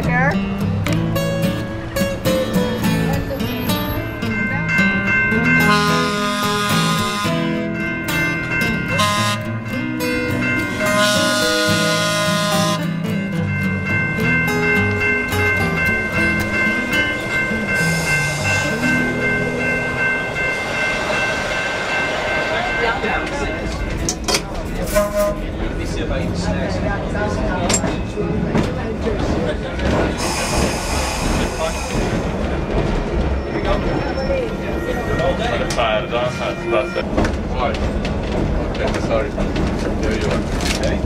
right there. Let me see if I. snacks. Färdan här till passet. Oj. Okej, sorry. Here you are. Okay.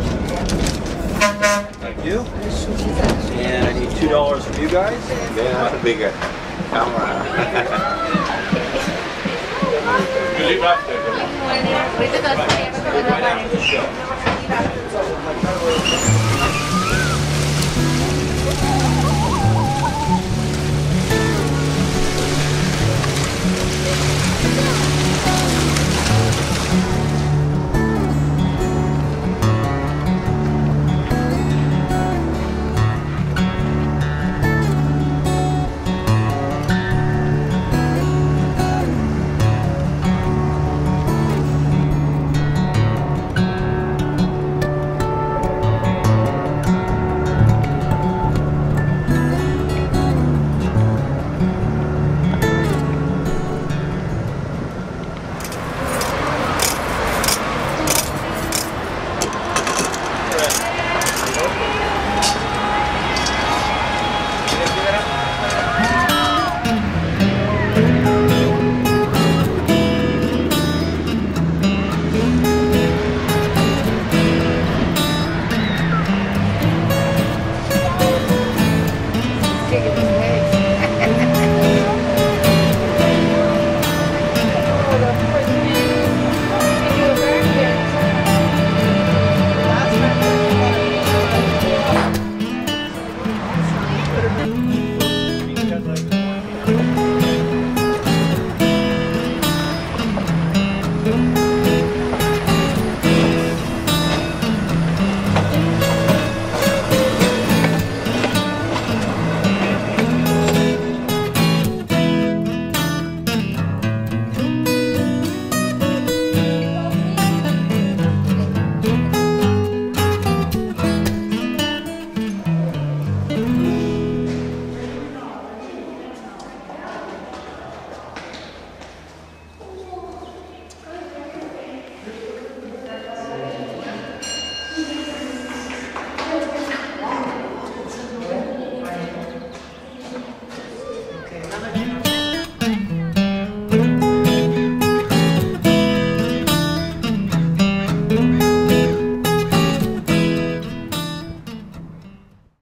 Thank you. And I need two dollars from you guys. Yeah, bigger camera. Vill du efter?